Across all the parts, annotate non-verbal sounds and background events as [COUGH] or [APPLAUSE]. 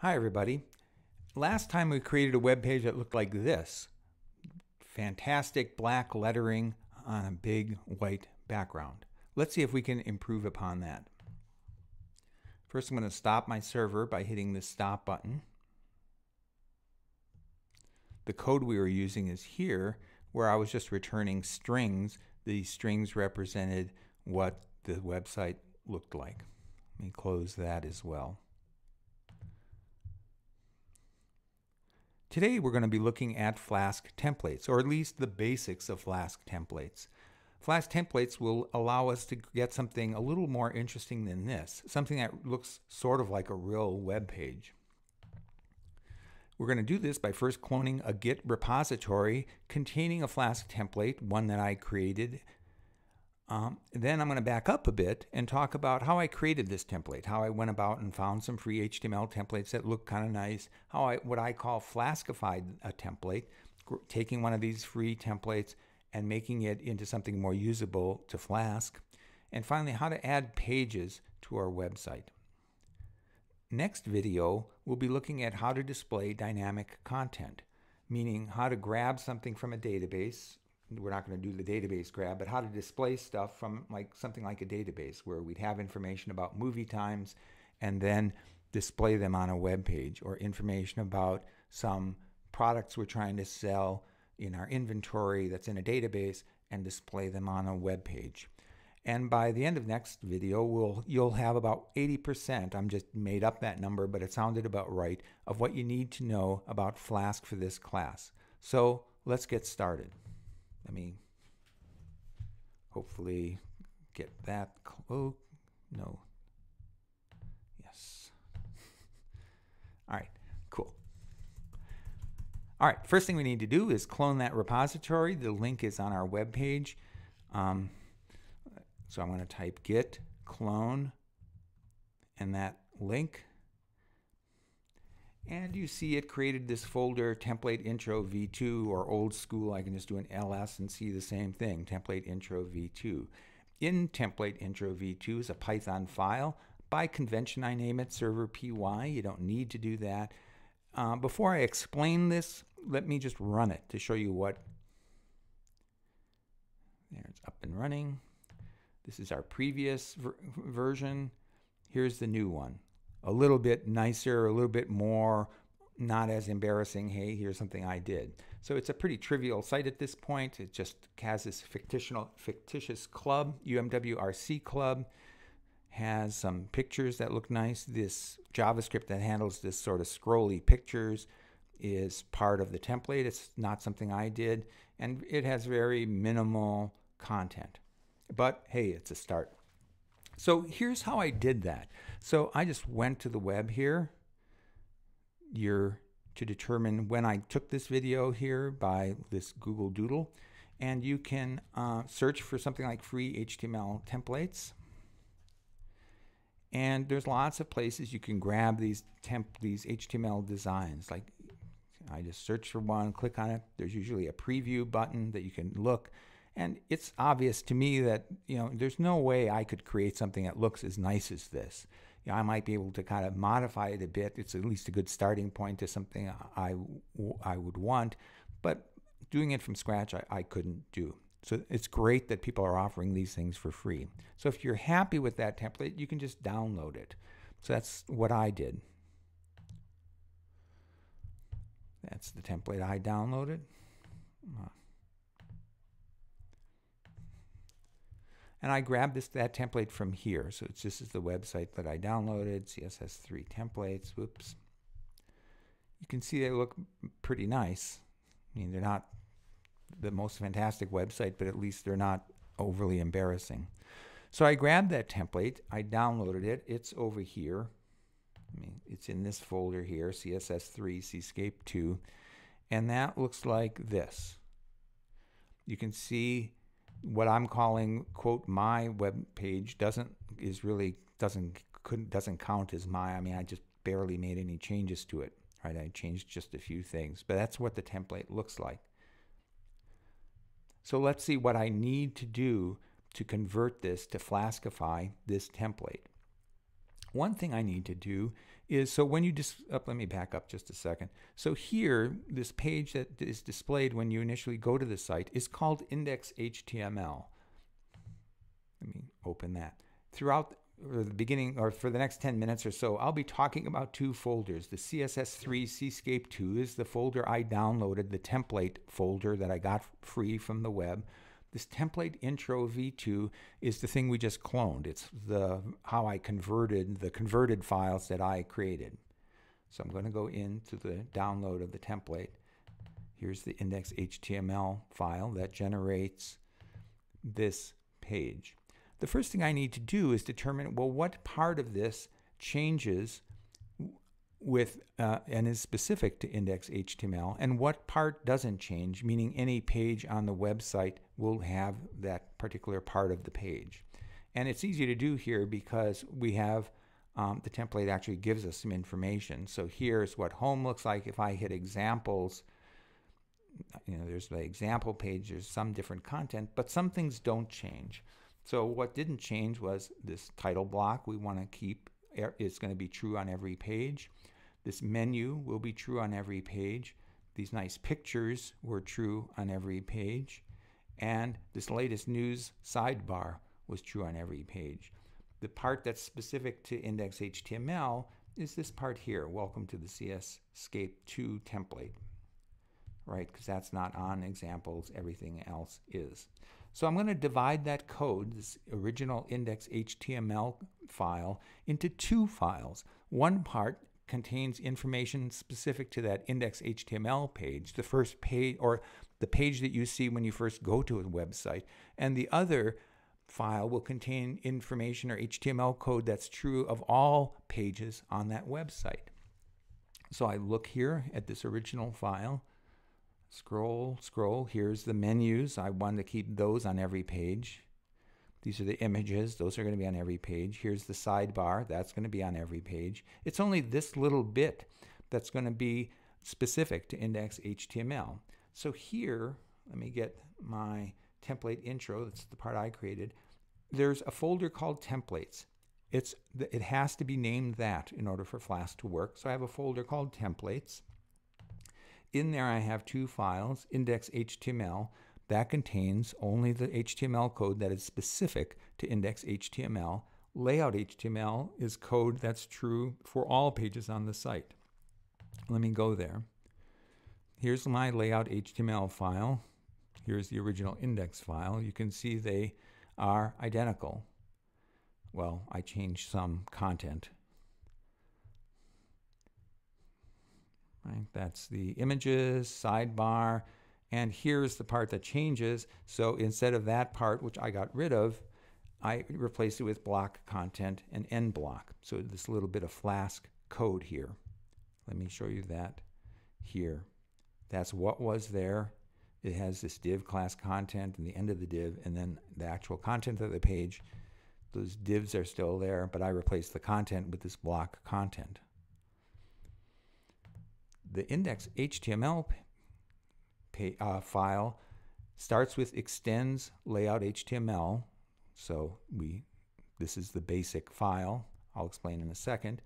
Hi everybody. Last time we created a web page that looked like this. Fantastic black lettering on a big white background. Let's see if we can improve upon that. First I'm going to stop my server by hitting the stop button. The code we were using is here where I was just returning strings. The strings represented what the website looked like. Let me close that as well. Today we're going to be looking at Flask templates, or at least the basics of Flask templates. Flask templates will allow us to get something a little more interesting than this, something that looks sort of like a real web page. We're going to do this by first cloning a Git repository containing a Flask template, one that I created um, then I'm going to back up a bit and talk about how I created this template, how I went about and found some free HTML templates that look kind of nice, how I what I call flaskified a template, taking one of these free templates and making it into something more usable to Flask, and finally how to add pages to our website. Next video, we'll be looking at how to display dynamic content, meaning how to grab something from a database, we're not going to do the database grab, but how to display stuff from like something like a database where we'd have information about movie times and then display them on a web page or information about some products we're trying to sell in our inventory that's in a database and display them on a web page. And by the end of next video, we'll you'll have about 80%, I'm just made up that number, but it sounded about right, of what you need to know about Flask for this class. So let's get started. Let me hopefully get that. Oh, no. Yes. [LAUGHS] All right, cool. All right, first thing we need to do is clone that repository. The link is on our web page. Um, so I'm going to type git clone and that link and you see it created this folder, template intro v2, or old school, I can just do an ls and see the same thing, template intro v2. In template intro v2 is a Python file. By convention, I name it server py. You don't need to do that. Uh, before I explain this, let me just run it to show you what. There, it's up and running. This is our previous ver version. Here's the new one a little bit nicer, a little bit more not as embarrassing. Hey, here's something I did. So it's a pretty trivial site at this point. It just has this fictitious, fictitious club, UMWRC club, has some pictures that look nice. This JavaScript that handles this sort of scrolly pictures is part of the template. It's not something I did, and it has very minimal content. But hey, it's a start. So here's how I did that. So I just went to the web here You're to determine when I took this video here by this Google Doodle. And you can uh, search for something like free HTML templates. And there's lots of places you can grab these temp these HTML designs. Like I just search for one, click on it. There's usually a preview button that you can look and it's obvious to me that, you know, there's no way I could create something that looks as nice as this. You know, I might be able to kind of modify it a bit. It's at least a good starting point to something I, I would want. But doing it from scratch, I, I couldn't do. So it's great that people are offering these things for free. So if you're happy with that template, you can just download it. So that's what I did. That's the template I downloaded. Uh, And I grabbed this that template from here. So it's this is the website that I downloaded, CSS3 templates. Whoops. You can see they look pretty nice. I mean, they're not the most fantastic website, but at least they're not overly embarrassing. So I grabbed that template, I downloaded it. It's over here. I mean, it's in this folder here, CSS3, Cscape 2, and that looks like this. You can see what I'm calling quote my web page doesn't is really doesn't couldn't doesn't count as my. I mean, I just barely made any changes to it. Right, I changed just a few things, but that's what the template looks like. So let's see what I need to do to convert this to Flaskify this template. One thing I need to do is so when you just dis- let me back up just a second. So here, this page that is displayed when you initially go to the site is called index.html. Let me open that. Throughout the beginning or for the next 10 minutes or so, I'll be talking about two folders. The CSS3 Cscape 2 is the folder I downloaded, the template folder that I got free from the web. This template intro v2 is the thing we just cloned. It's the how I converted the converted files that I created. So I'm going to go into the download of the template. Here's the index.html file that generates this page. The first thing I need to do is determine well what part of this changes with uh, and is specific to index.html and what part doesn't change, meaning any page on the website will have that particular part of the page. And it's easy to do here because we have um, the template actually gives us some information. So here's what home looks like. If I hit examples, you know, there's the example page, there's some different content, but some things don't change. So what didn't change was this title block we want to keep. It's going to be true on every page. This menu will be true on every page. These nice pictures were true on every page. And this latest news sidebar was true on every page. The part that's specific to index.html is this part here. Welcome to the CSScape 2 template, right? Because that's not on examples, everything else is. So I'm going to divide that code, this original index.html file, into two files. One part contains information specific to that index.html page, the first page or the page that you see when you first go to a website, and the other file will contain information or HTML code that's true of all pages on that website. So I look here at this original file, scroll, scroll, here's the menus. I want to keep those on every page. These are the images. Those are going to be on every page. Here's the sidebar. That's going to be on every page. It's only this little bit that's going to be specific to index.html. So here, let me get my template intro. That's the part I created. There's a folder called templates. It's it has to be named that in order for Flask to work. So I have a folder called templates. In there I have two files, index.html that contains only the HTML code that is specific to index.html. Layout HTML is code that's true for all pages on the site. Let me go there. Here's my layout HTML file. Here's the original index file. You can see they are identical. Well, I changed some content. Right, that's the images, sidebar, and here's the part that changes. So instead of that part, which I got rid of, I replaced it with block content and end block. So this little bit of Flask code here. Let me show you that here. That's what was there. It has this div class content and the end of the div, and then the actual content of the page. Those divs are still there, but I replaced the content with this block content. The index HTML pay, uh, file starts with extends layout HTML. So we, this is the basic file. I'll explain in a second.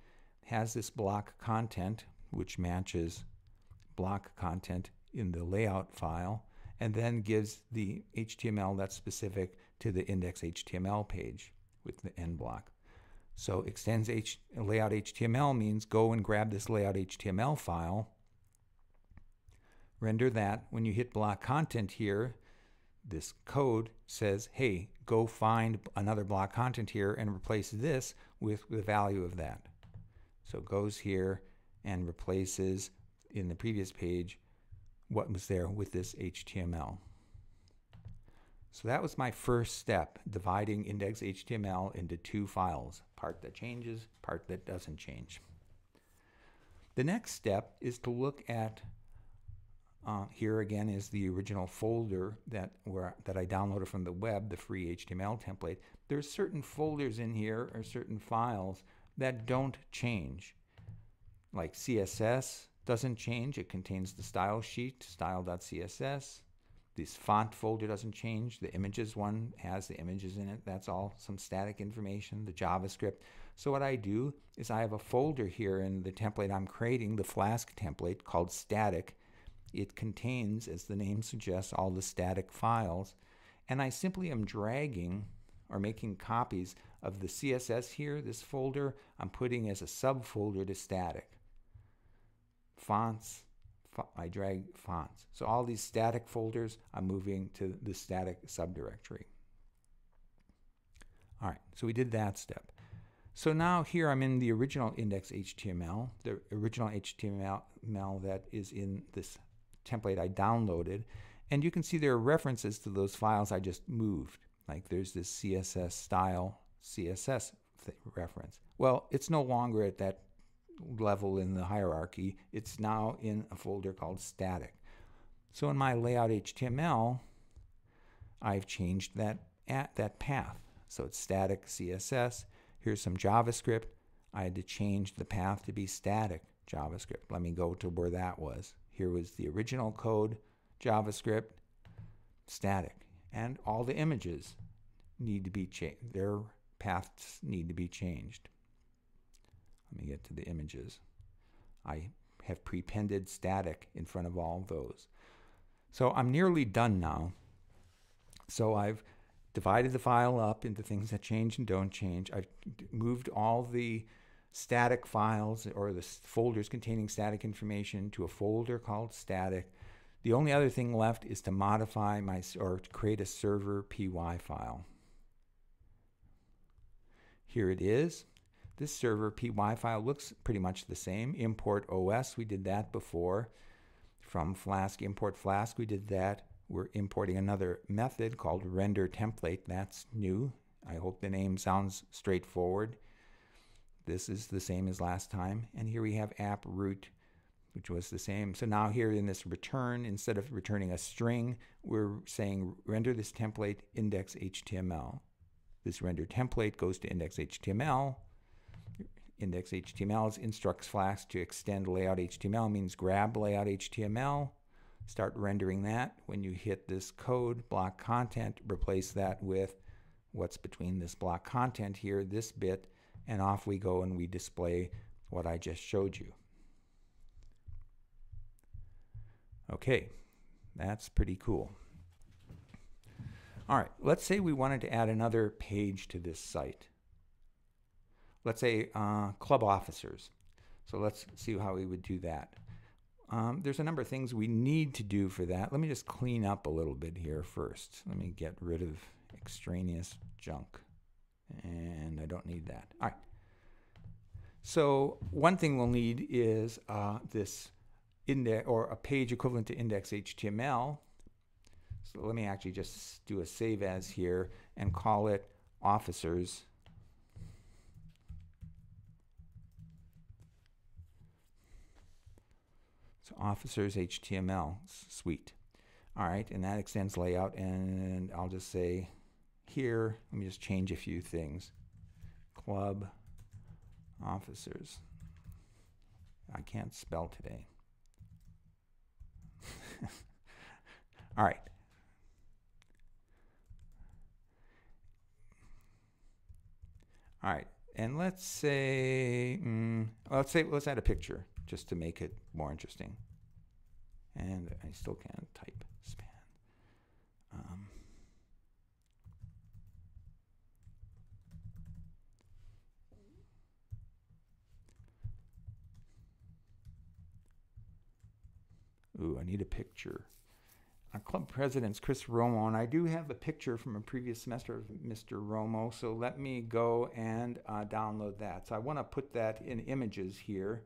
Has this block content, which matches block content in the layout file, and then gives the HTML that's specific to the index HTML page with the end block. So extends H, layout HTML means go and grab this layout HTML file render that. When you hit block content here, this code says, hey, go find another block content here and replace this with the value of that. So it goes here and replaces in the previous page what was there with this HTML. So that was my first step, dividing index HTML into two files, part that changes, part that doesn't change. The next step is to look at uh, here again is the original folder that where that I downloaded from the web, the free HTML template. There's certain folders in here or certain files that don't change. Like CSS doesn't change. It contains the style sheet, style.css. This font folder doesn't change. The images one has the images in it. That's all some static information, the JavaScript. So what I do is I have a folder here in the template I'm creating, the Flask template called static. It contains, as the name suggests, all the static files. And I simply am dragging or making copies of the CSS here, this folder, I'm putting as a subfolder to static. Fonts, I drag fonts. So all these static folders, I'm moving to the static subdirectory. All right, so we did that step. So now here I'm in the original index HTML, the original HTML that is in this template I downloaded. And you can see there are references to those files I just moved. Like there's this CSS style CSS reference. Well, it's no longer at that level in the hierarchy. It's now in a folder called static. So in my layout HTML, I've changed that at that path. So it's static CSS. Here's some JavaScript. I had to change the path to be static JavaScript. Let me go to where that was. Here was the original code, JavaScript, static. And all the images need to be changed. Their paths need to be changed. Let me get to the images. I have prepended static in front of all those. So I'm nearly done now. So I've divided the file up into things that change and don't change. I've moved all the static files or the folders containing static information to a folder called static. The only other thing left is to modify my or to create a server py file. Here it is. This server py file looks pretty much the same. Import OS, we did that before. From Flask, import Flask, we did that. We're importing another method called render template. That's new. I hope the name sounds straightforward. This is the same as last time. And here we have app route, which was the same. So now here in this return, instead of returning a string, we're saying render this template index HTML. This render template goes to index HTML index HTML instructs Flask to extend layout HTML means grab layout HTML, start rendering that. When you hit this code block content, replace that with what's between this block content here, this bit, and off we go and we display what I just showed you. Okay, that's pretty cool. All right, let's say we wanted to add another page to this site let's say uh, club officers. So let's see how we would do that. Um, there's a number of things we need to do for that. Let me just clean up a little bit here first. Let me get rid of extraneous junk. And I don't need that. All right. So one thing we'll need is uh, this index or a page equivalent to index HTML. So let me actually just do a save as here and call it officers So officers HTML sweet. All right, and that extends layout. And I'll just say here, let me just change a few things. Club officers. I can't spell today. [LAUGHS] All right. All right, and let's say, mm, let's say, let's add a picture just to make it more interesting. And I still can't type span. Um, ooh, I need a picture. Our club president's Chris Romo, and I do have a picture from a previous semester of Mr. Romo, so let me go and uh, download that. So I want to put that in images here.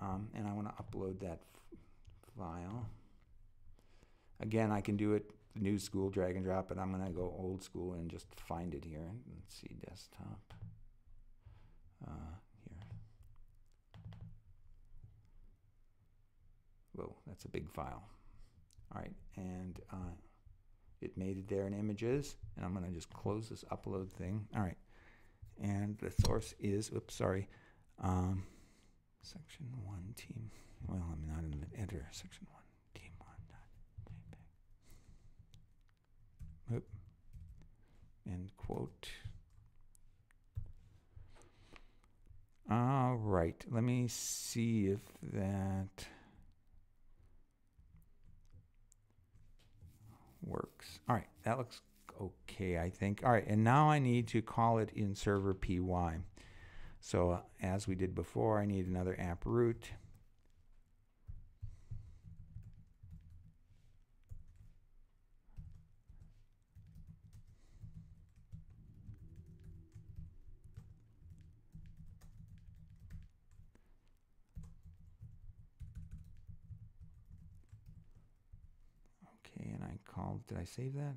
Um, and I want to upload that file. Again, I can do it new school drag and drop, but I'm going to go old school and just find it here. Let's see, desktop. Uh, Whoa, that's a big file. All right, and uh, it made it there in images, and I'm going to just close this upload thing. All right, and the source is, oops, sorry. Um, Section 1 team. Well, I'm not in the enter section 1 team 1 JPEG. Oop. End quote. All right, let me see if that works. All right, that looks okay, I think. All right, and now I need to call it in server py. So uh, as we did before, I need another app route. Okay, and I called, did I save that?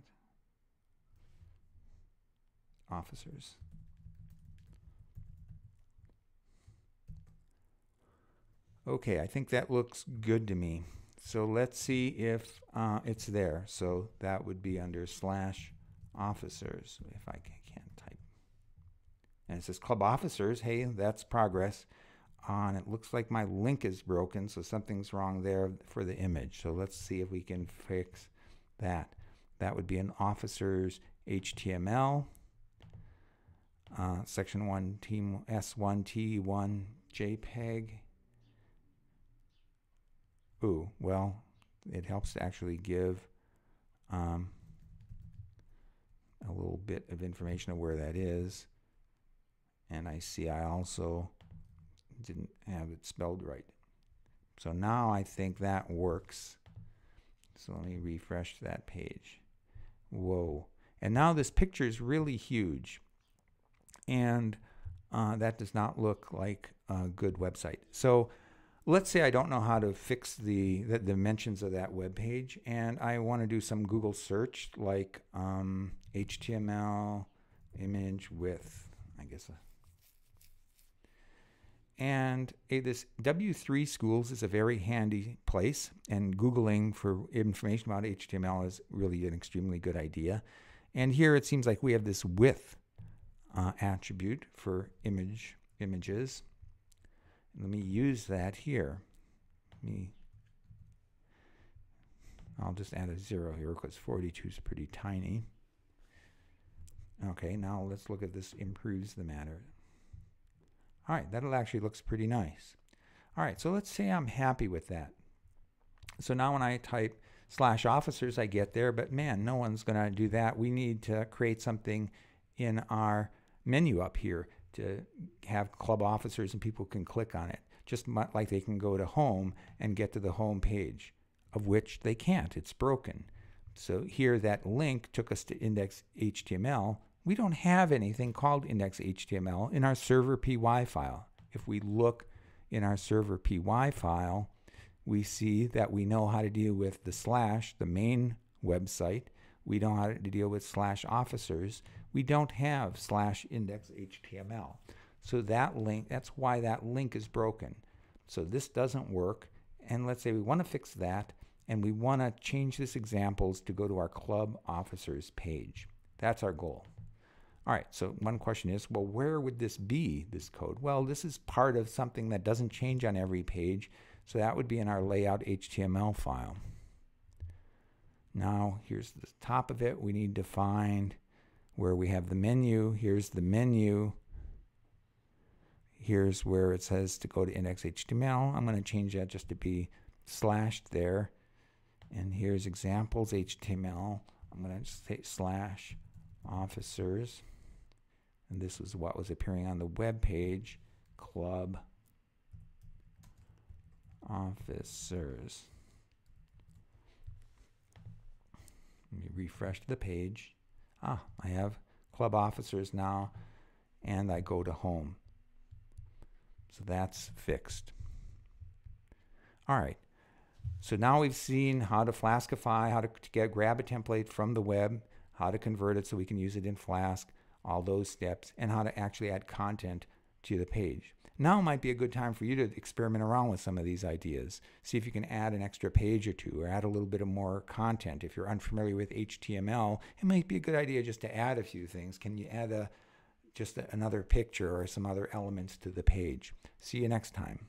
Officers. Okay, I think that looks good to me. So let's see if uh, it's there. So that would be under slash officers, if I can't type. And it says club officers. Hey, that's progress. Uh, and it looks like my link is broken, so something's wrong there for the image. So let's see if we can fix that. That would be an officers HTML, uh, section 1 team S1T1 JPEG Ooh, well, it helps to actually give um, a little bit of information of where that is. And I see I also didn't have it spelled right. So now I think that works. So let me refresh that page. Whoa. And now this picture is really huge. And uh, that does not look like a good website. So let's say I don't know how to fix the, the dimensions of that web page and I want to do some Google search like um, HTML image width, I guess. And uh, this W3 Schools is a very handy place, and Googling for information about HTML is really an extremely good idea. And here it seems like we have this width uh, attribute for image images. Let me use that here. Let me, I'll just add a zero here because 42 is pretty tiny. Okay, now let's look at this improves the matter. All right, that actually looks pretty nice. All right, so let's say I'm happy with that. So now when I type slash officers, I get there, but man, no one's going to do that. We need to create something in our menu up here to have club officers and people can click on it, just like they can go to home and get to the home page, of which they can't. It's broken. So here that link took us to index HTML. We don't have anything called index.html in our server py file. If we look in our server py file, we see that we know how to deal with the slash, the main website. We don't know how to deal with slash officers we don't have slash index.html. So that link, that's why that link is broken. So this doesn't work. And let's say we want to fix that and we want to change this examples to go to our club officers page. That's our goal. All right, so one question is, well, where would this be, this code? Well, this is part of something that doesn't change on every page. So that would be in our layout HTML file. Now, here's the top of it. We need to find where we have the menu. Here's the menu. Here's where it says to go to index.html. I'm going to change that just to be slashed there. And here's examples HTML. I'm going to say slash officers. And this was what was appearing on the web page. Club officers. Let me refresh the page ah, I have club officers now, and I go to home. So that's fixed. All right. So now we've seen how to Flaskify, how to, to get grab a template from the web, how to convert it so we can use it in Flask, all those steps, and how to actually add content to the page. Now might be a good time for you to experiment around with some of these ideas. See if you can add an extra page or two or add a little bit of more content. If you're unfamiliar with HTML, it might be a good idea just to add a few things. Can you add a just another picture or some other elements to the page? See you next time.